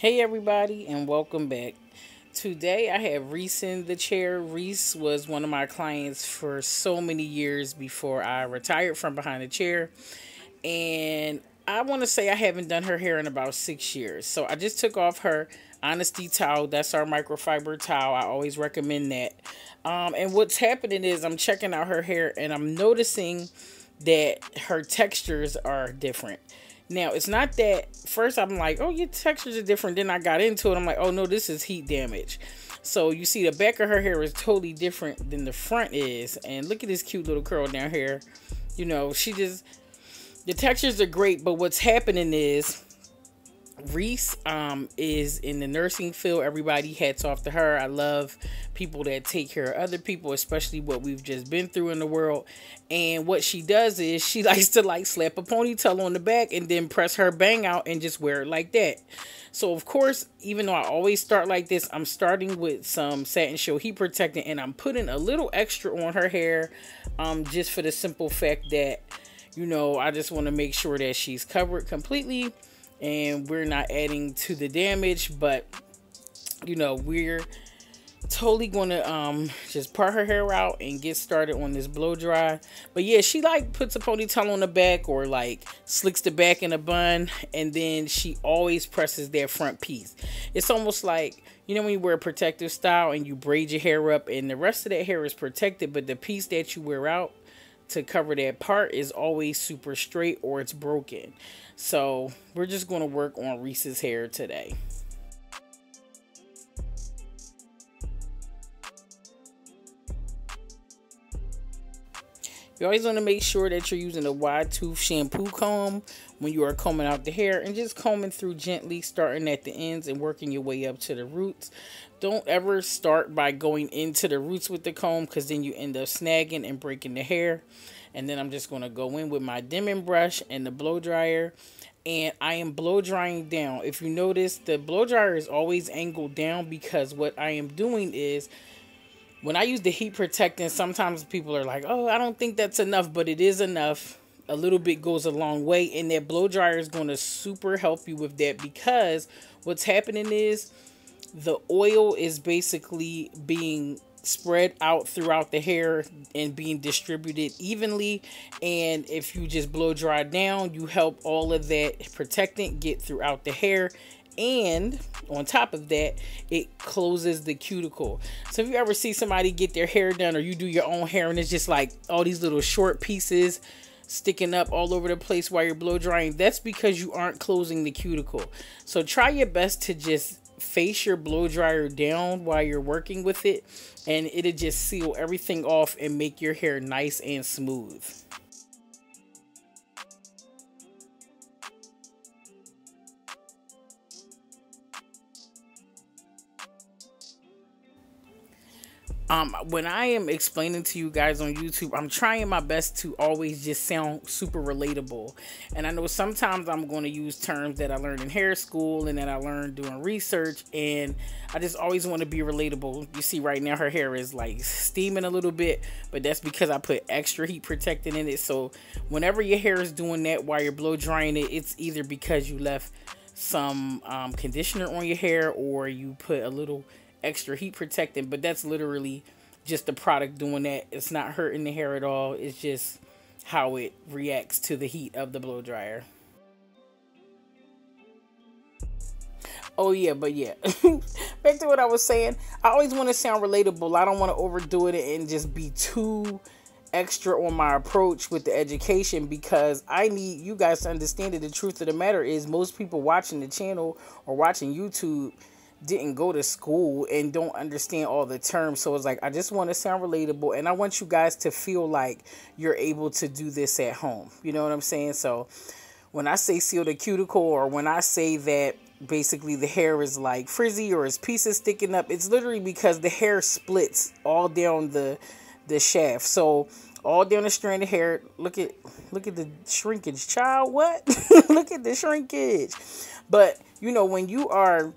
Hey everybody and welcome back. Today I have Reese in the chair. Reese was one of my clients for so many years before I retired from behind the chair. And I want to say I haven't done her hair in about six years. So I just took off her Honesty towel. That's our microfiber towel. I always recommend that. Um, and what's happening is I'm checking out her hair and I'm noticing that her textures are different. Now, it's not that first I'm like, oh, your textures are different. Then I got into it. I'm like, oh, no, this is heat damage. So you see the back of her hair is totally different than the front is. And look at this cute little curl down here. You know, she just, the textures are great. But what's happening is Reese um, is in the nursing field. Everybody hats off to her. I love people that take care of other people, especially what we've just been through in the world. And what she does is she likes to like slap a ponytail on the back and then press her bang out and just wear it like that. So of course, even though I always start like this, I'm starting with some Satin Shield heat protectant and I'm putting a little extra on her hair um, just for the simple fact that, you know, I just want to make sure that she's covered completely and we're not adding to the damage but you know we're totally gonna um just part her hair out and get started on this blow dry. But yeah she like puts a ponytail on the back or like slicks the back in a bun and then she always presses that front piece. It's almost like you know when you wear a protective style and you braid your hair up and the rest of that hair is protected but the piece that you wear out to cover that part is always super straight or it's broken so we're just going to work on Reese's hair today. You always want to make sure that you're using a wide tooth shampoo comb when you are combing out the hair and just combing through gently starting at the ends and working your way up to the roots. Don't ever start by going into the roots with the comb because then you end up snagging and breaking the hair and then I'm just going to go in with my Denman brush and the blow dryer and I am blow drying down. If you notice, the blow dryer is always angled down because what I am doing is when I use the heat protectant, sometimes people are like, oh, I don't think that's enough, but it is enough. A little bit goes a long way, and that blow dryer is going to super help you with that because what's happening is the oil is basically being spread out throughout the hair and being distributed evenly. And if you just blow dry down you help all of that protectant get throughout the hair. And on top of that it closes the cuticle. So if you ever see somebody get their hair done or you do your own hair and it's just like all these little short pieces sticking up all over the place while you're blow drying that's because you aren't closing the cuticle. So try your best to just face your blow dryer down while you're working with it and it'll just seal everything off and make your hair nice and smooth. Um, when I am explaining to you guys on YouTube, I'm trying my best to always just sound super relatable. And I know sometimes I'm going to use terms that I learned in hair school and that I learned doing research. And I just always want to be relatable. You see, right now her hair is like steaming a little bit, but that's because I put extra heat protectant in it. So whenever your hair is doing that while you're blow drying it, it's either because you left some um, conditioner on your hair or you put a little extra heat protectant, but that's literally just the product doing that. It's not hurting the hair at all. It's just how it reacts to the heat of the blow dryer. Oh yeah, but yeah. Back to what I was saying. I always want to sound relatable. I don't want to overdo it and just be too extra on my approach with the education because I need you guys to understand that the truth of the matter is most people watching the channel or watching YouTube didn't go to school and don't understand all the terms. So it's like, I just want to sound relatable and I want you guys to feel like you're able to do this at home. You know what I'm saying? So when I say seal the cuticle or when I say that basically the hair is like frizzy or its pieces sticking up, it's literally because the hair splits all down the the shaft. So all down the strand of hair, look at look at the shrinkage. Child, what? look at the shrinkage. But you know, when you are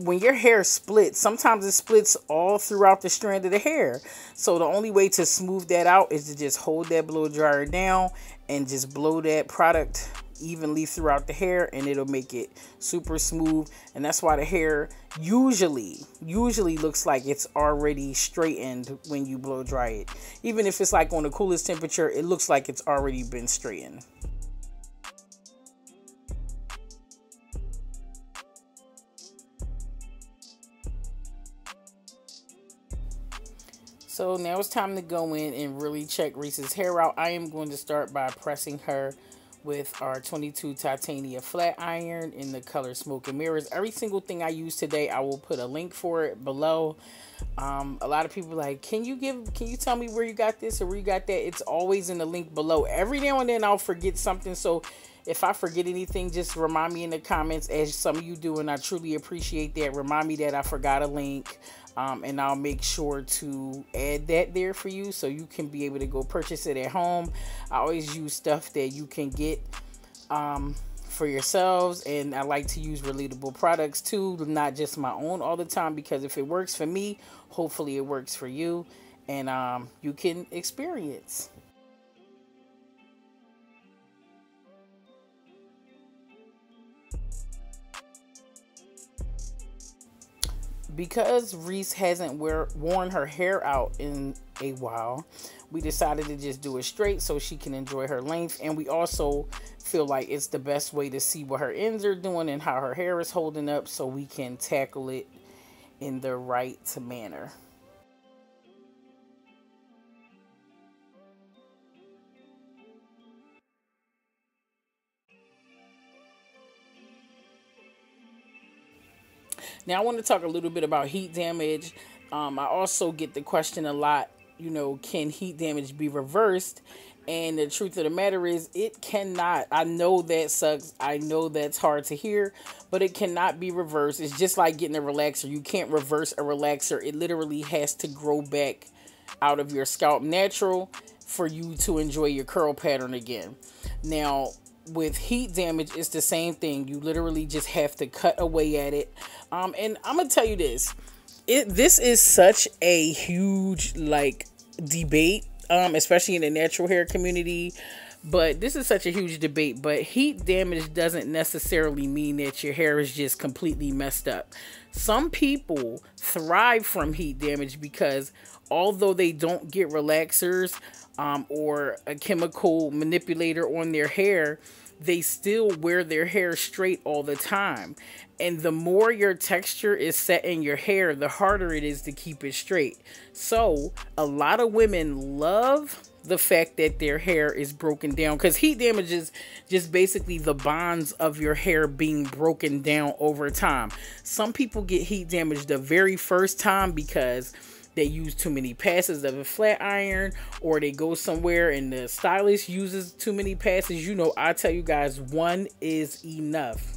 when your hair splits, sometimes it splits all throughout the strand of the hair. So the only way to smooth that out is to just hold that blow dryer down and just blow that product evenly throughout the hair and it'll make it super smooth. And that's why the hair usually usually looks like it's already straightened when you blow dry it. Even if it's like on the coolest temperature it looks like it's already been straightened So now it's time to go in and really check Reese's hair out. I am going to start by pressing her with our 22 titania flat iron in the color smoke and mirrors. Every single thing i use today i will put a link for it below. Um, a lot of people like can you give can you tell me where you got this or where you got that? It's always in the link below. Every now and then i'll forget something. So if I forget anything, just remind me in the comments. As some of you do, and I truly appreciate that. Remind me that I forgot a link, um, and I'll make sure to add that there for you so you can be able to go purchase it at home. I always use stuff that you can get um, for yourselves, and I like to use relatable products too, not just my own all the time, because if it works for me, hopefully it works for you, and um, you can experience. Because Reese hasn't wear, worn her hair out in a while, we decided to just do it straight so she can enjoy her length. And we also feel like it's the best way to see what her ends are doing and how her hair is holding up so we can tackle it in the right manner. Now, I want to talk a little bit about heat damage. Um, I also get the question a lot, you know, can heat damage be reversed? And the truth of the matter is, it cannot. I know that sucks. I know that's hard to hear, but it cannot be reversed. It's just like getting a relaxer. You can't reverse a relaxer, it literally has to grow back out of your scalp natural for you to enjoy your curl pattern again. Now, with heat damage, it's the same thing. You literally just have to cut away at it. Um, and I'm gonna tell you this: it this is such a huge like debate, um, especially in the natural hair community. But this is such a huge debate. But heat damage doesn't necessarily mean that your hair is just completely messed up. Some people thrive from heat damage because although they don't get relaxers um, or a chemical manipulator on their hair, they still wear their hair straight all the time. And the more your texture is set in your hair, the harder it is to keep it straight. So, a lot of women love the fact that their hair is broken down because heat damage is just basically the bonds of your hair being broken down over time. Some people get heat damage the very first time because they use too many passes of a flat iron or they go somewhere and the stylist uses too many passes. You know i tell you guys one is enough.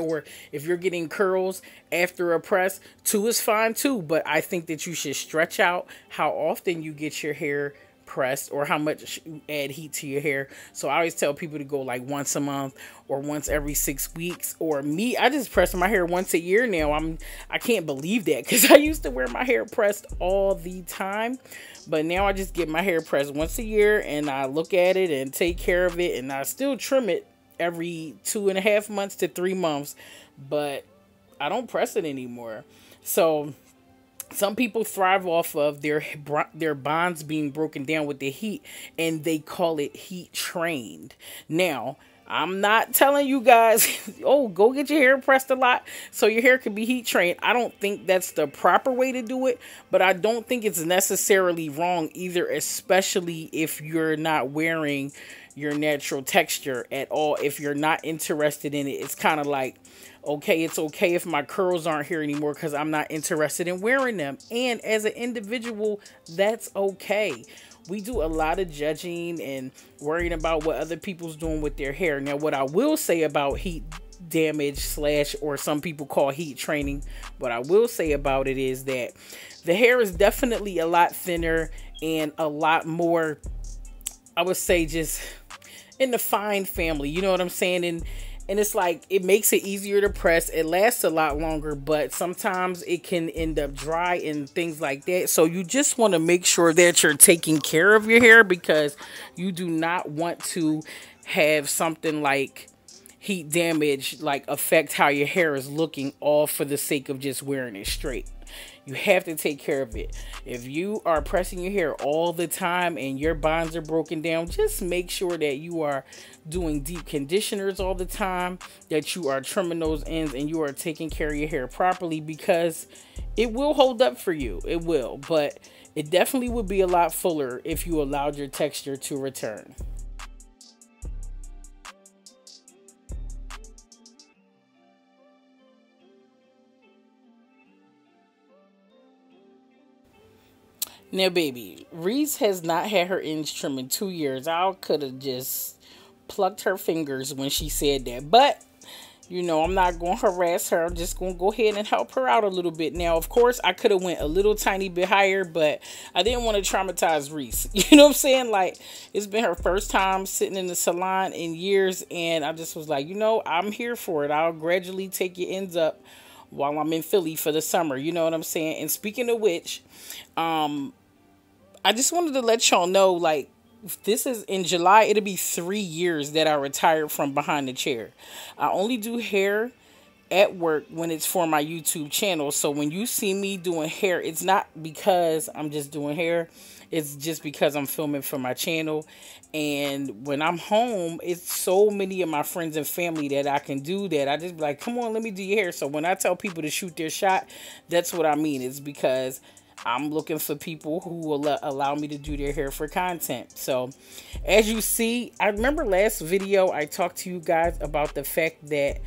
Or if you're getting curls after a press two is fine too but i think that you should stretch out how often you get your hair pressed or how much you add heat to your hair. So I always tell people to go like once a month or once every six weeks. Or me, I just press my hair once a year now. I'm I can't believe that because I used to wear my hair pressed all the time. But now I just get my hair pressed once a year and I look at it and take care of it and I still trim it every two and a half months to three months. But I don't press it anymore. So some people thrive off of their their bonds being broken down with the heat and they call it heat trained. Now i'm not telling you guys oh go get your hair pressed a lot so your hair can be heat trained. I don't think that's the proper way to do it but i don't think it's necessarily wrong either especially if you're not wearing your natural texture at all. If you're not interested in it it's kind of like okay it's okay if my curls aren't here anymore because i'm not interested in wearing them. And as an individual that's okay. We do a lot of judging and worrying about what other people's doing with their hair. Now what i will say about heat damage slash or some people call heat training what i will say about it is that the hair is definitely a lot thinner and a lot more i would say just in the fine family you know what i'm saying? And and it's like it makes it easier to press. It lasts a lot longer but sometimes it can end up dry and things like that. So you just want to make sure that you're taking care of your hair because you do not want to have something like heat damage like affect how your hair is looking all for the sake of just wearing it straight. You have to take care of it. If you are pressing your hair all the time and your bonds are broken down, just make sure that you are doing deep conditioners all the time, that you are trimming those ends and you are taking care of your hair properly because it will hold up for you. It will, but it definitely would be a lot fuller if you allowed your texture to return. Now, baby, Reese has not had her ends trimmed in two years. I could have just plucked her fingers when she said that. But, you know, I'm not going to harass her. I'm just going to go ahead and help her out a little bit. Now, of course, I could have went a little tiny bit higher, but I didn't want to traumatize Reese. You know what I'm saying? Like, it's been her first time sitting in the salon in years, and I just was like, you know, I'm here for it. I'll gradually take your ends up while I'm in Philly for the summer. You know what I'm saying? And speaking of which, um, I just wanted to let y'all know, like, this is in July, it'll be three years that I retired from behind the chair. I only do hair at work when it's for my YouTube channel. So when you see me doing hair, it's not because I'm just doing hair. It's just because I'm filming for my channel. And when I'm home, it's so many of my friends and family that I can do that. I just be like, come on, let me do your hair. So when I tell people to shoot their shot, that's what I mean. It's because I'm looking for people who will allow me to do their hair for content. So, as you see, I remember last video I talked to you guys about the fact that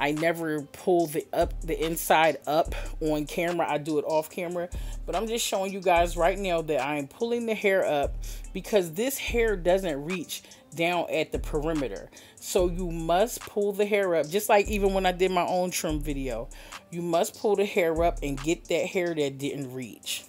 I never pull the up the inside up on camera. I do it off camera, but I'm just showing you guys right now that I'm pulling the hair up because this hair doesn't reach down at the perimeter. So you must pull the hair up, just like even when I did my own trim video. You must pull the hair up and get that hair that didn't reach.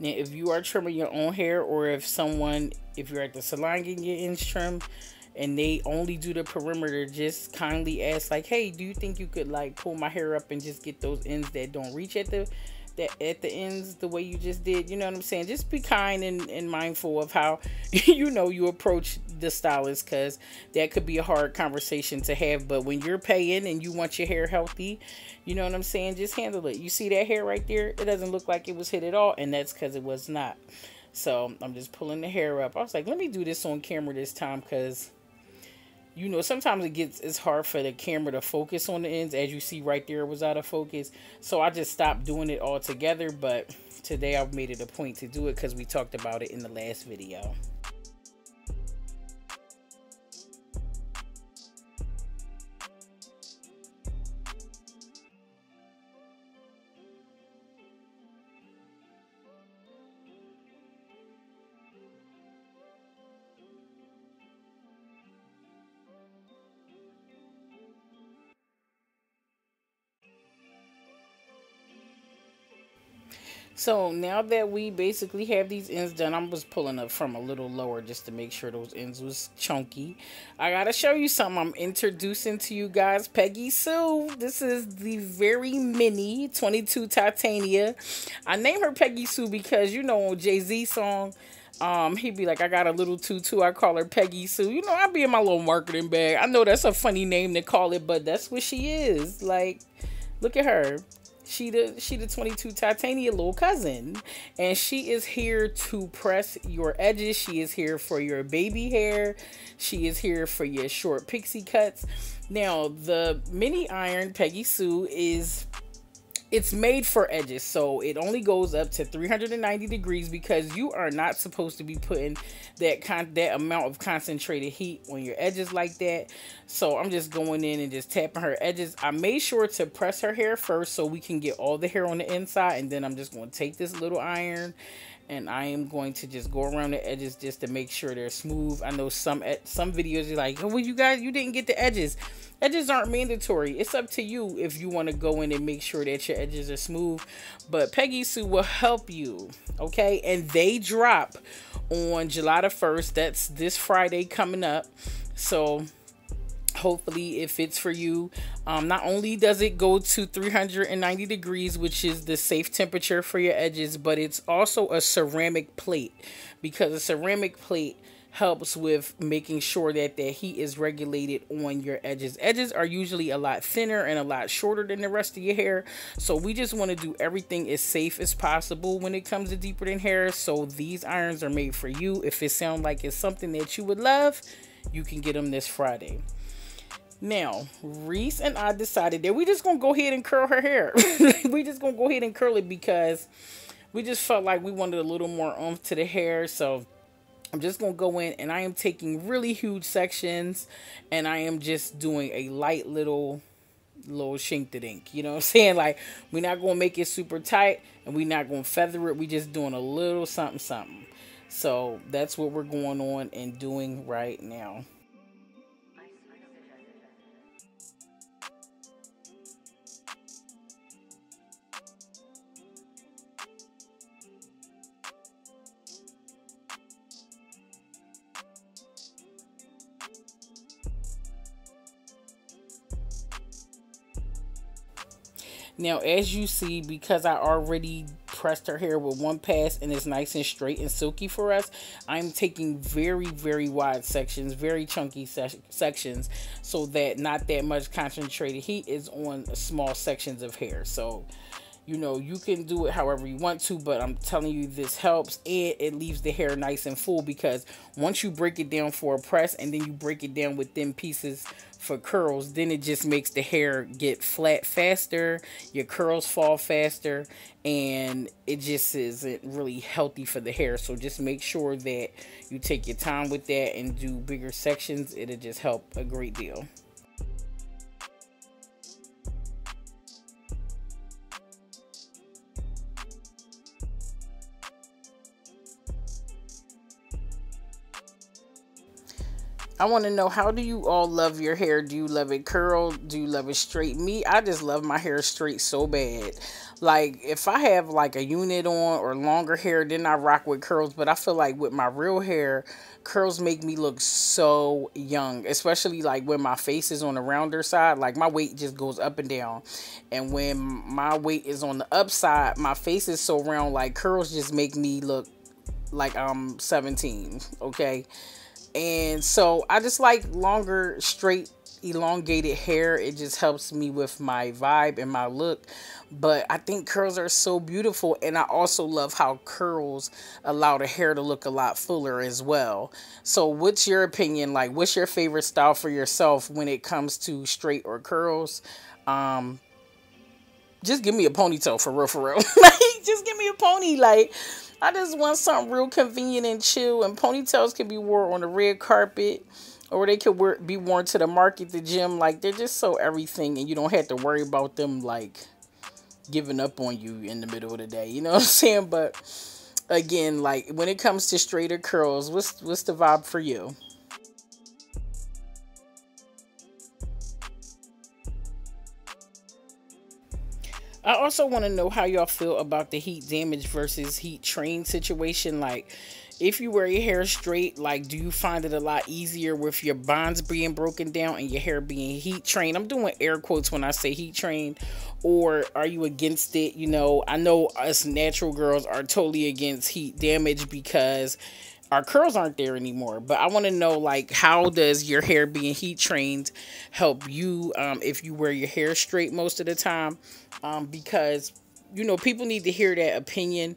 Now, if you are trimming your own hair, or if someone, if you're at the salon getting your ends trimmed, and they only do the perimeter, just kindly ask like, hey, do you think you could like pull my hair up and just get those ends that don't reach at the at the ends the way you just did you know what i'm saying? Just be kind and, and mindful of how you know you approach the stylist because that could be a hard conversation to have. But when you're paying and you want your hair healthy you know what i'm saying? Just handle it. You see that hair right there? It doesn't look like it was hit at all and that's because it was not. So i'm just pulling the hair up. I was like let me do this on camera this time because you know, sometimes it gets it's hard for the camera to focus on the ends. As you see right there, was out of focus. So I just stopped doing it altogether. But today I've made it a point to do it because we talked about it in the last video. So now that we basically have these ends done, I'm just pulling up from a little lower just to make sure those ends was chunky. I gotta show you something. I'm introducing to you guys Peggy Sue. This is the very mini 22 Titania. I name her Peggy Sue because you know Jay-Z song um, he'd be like, I got a little tutu. I call her Peggy Sue. You know, I'd be in my little marketing bag. I know that's a funny name to call it, but that's what she is. Like, look at her she the she the 22 titania little cousin. And she is here to press your edges. She is here for your baby hair. She is here for your short pixie cuts. Now the mini iron peggy sue is it's made for edges so it only goes up to 390 degrees because you are not supposed to be putting that con that amount of concentrated heat on your edges like that. So i'm just going in and just tapping her edges. I made sure to press her hair first so we can get all the hair on the inside and then i'm just going to take this little iron and I am going to just go around the edges just to make sure they're smooth. I know some some videos are like, well, you guys, you didn't get the edges. Edges aren't mandatory. It's up to you if you want to go in and make sure that your edges are smooth. But Peggy Sue will help you, okay? And they drop on July the 1st. That's this Friday coming up. So hopefully it fits for you um, not only does it go to 390 degrees which is the safe temperature for your edges but it's also a ceramic plate because a ceramic plate helps with making sure that the heat is regulated on your edges. Edges are usually a lot thinner and a lot shorter than the rest of your hair. So we just want to do everything as safe as possible when it comes to deeper than hair. So these irons are made for you. If it sounds like it's something that you would love, you can get them this Friday. Now, Reese and I decided that we're just gonna go ahead and curl her hair. we're just gonna go ahead and curl it because we just felt like we wanted a little more oomph to the hair. So I'm just going to go in and I am taking really huge sections and I am just doing a light little little shink to dink. You know what I'm saying? Like we're not going to make it super tight and we're not going to feather it. We're just doing a little something something. So that's what we're going on and doing right now. Now, as you see, because I already pressed her hair with one pass and it's nice and straight and silky for us, I'm taking very, very wide sections, very chunky se sections, so that not that much concentrated heat is on small sections of hair. So, you know you can do it however you want to but i'm telling you this helps and it leaves the hair nice and full because once you break it down for a press and then you break it down with thin pieces for curls then it just makes the hair get flat faster your curls fall faster and it just isn't really healthy for the hair. So just make sure that you take your time with that and do bigger sections. It'll just help a great deal I want to know how do you all love your hair? Do you love it curled? Do you love it straight? Me, I just love my hair straight so bad. Like if I have like a unit on or longer hair, then I rock with curls. But I feel like with my real hair, curls make me look so young, especially like when my face is on the rounder side. Like my weight just goes up and down, and when my weight is on the upside, my face is so round. Like curls just make me look like I'm 17. Okay. And so I just like longer, straight, elongated hair. It just helps me with my vibe and my look. But I think curls are so beautiful. And I also love how curls allow the hair to look a lot fuller as well. So what's your opinion? Like, what's your favorite style for yourself when it comes to straight or curls? Um, just give me a ponytail for real, for real. like, just give me a pony. Like, I just want something real convenient and chill. And ponytails can be worn on the red carpet or they could wear, be worn to the market, the gym. Like, they're just so everything. And you don't have to worry about them, like, giving up on you in the middle of the day. You know what I'm saying? But, again, like, when it comes to straighter curls, what's, what's the vibe for you? I also want to know how y'all feel about the heat damage versus heat train situation. Like, if you wear your hair straight, like, do you find it a lot easier with your bonds being broken down and your hair being heat trained? I'm doing air quotes when I say heat trained, or are you against it? You know, I know us natural girls are totally against heat damage because our curls aren't there anymore but i want to know like how does your hair being heat trained help you um, if you wear your hair straight most of the time? Um, because you know people need to hear that opinion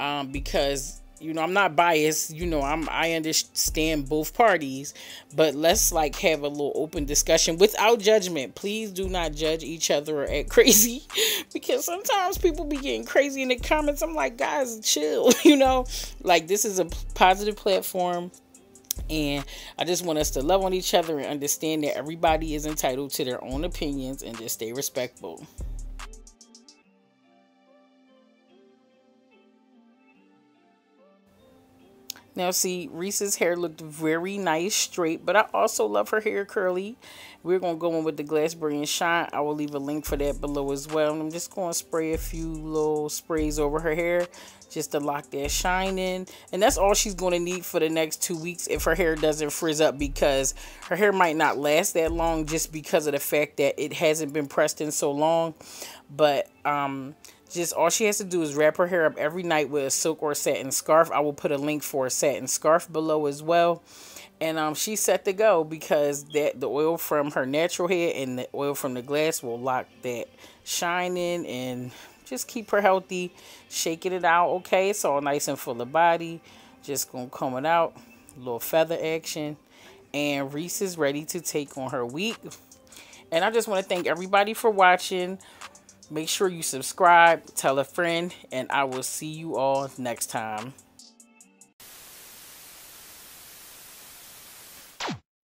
um, because you know i'm not biased you know i'm i understand both parties but let's like have a little open discussion without judgment. Please do not judge each other or act crazy because sometimes people be getting crazy in the comments. I'm like guys chill you know? Like this is a positive platform and I just want us to love on each other and understand that everybody is entitled to their own opinions and just stay respectful. Now see, Reese's hair looked very nice straight, but I also love her hair curly. We're going to go in with the Glass Brilliant Shine. I will leave a link for that below as well. And I'm just going to spray a few little sprays over her hair just to lock that shine in. And that's all she's going to need for the next two weeks if her hair doesn't frizz up because her hair might not last that long just because of the fact that it hasn't been pressed in so long. But um, just all she has to do is wrap her hair up every night with a silk or satin scarf. I will put a link for a satin scarf below as well. And um, she's set to go because that the oil from her natural hair and the oil from the glass will lock that shine in and just keep her healthy. Shaking it out, okay? It's all nice and full of body. Just gonna comb it out. A little feather action. And Reese is ready to take on her week. And I just want to thank everybody for watching. Make sure you subscribe, tell a friend, and I will see you all next time.